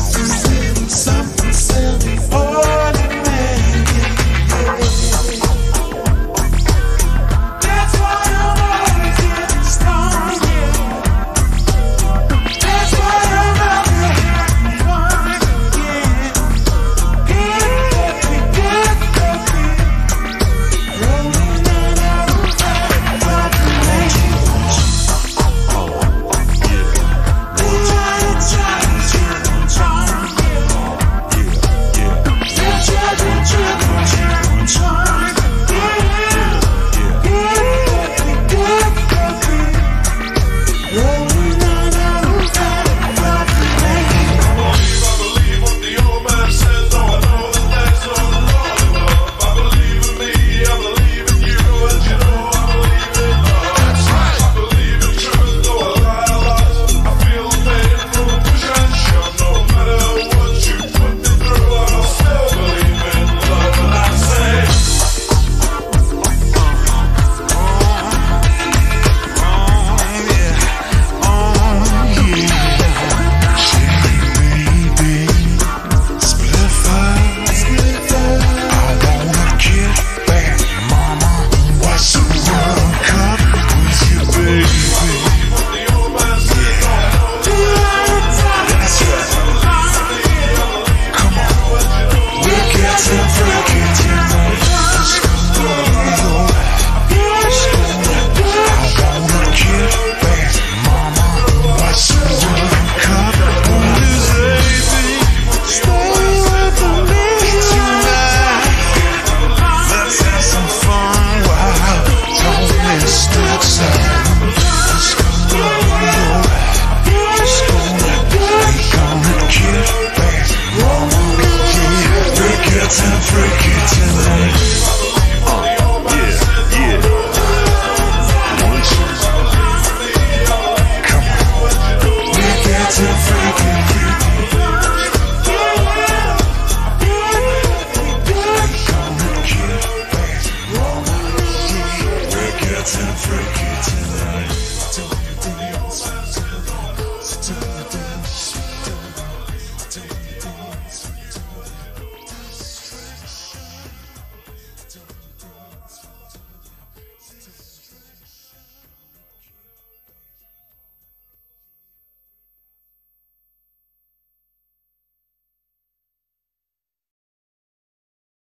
up to.